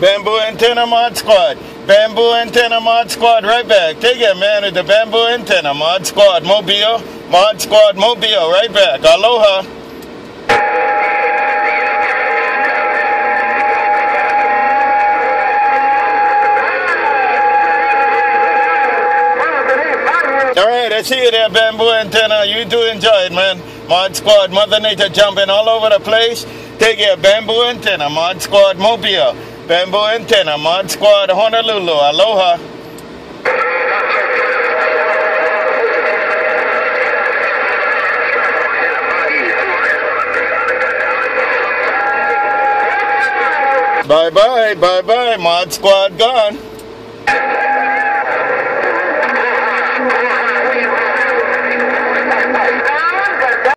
Bamboo Antenna Mod Squad. Bamboo Antenna Mod Squad right back. Take it, man, with the Bamboo Antenna Mod Squad Mobile. Mod Squad Mobile right back. Aloha. All right, I see you there, Bamboo Antenna. You do enjoy it, man. Mod Squad, Mother Nature jumping all over the place. Take care, Bamboo Antenna, Mod Squad Mobile. Bamboo Antenna, Mod Squad Honolulu. Aloha. Bye bye, bye bye, Mod Squad gone.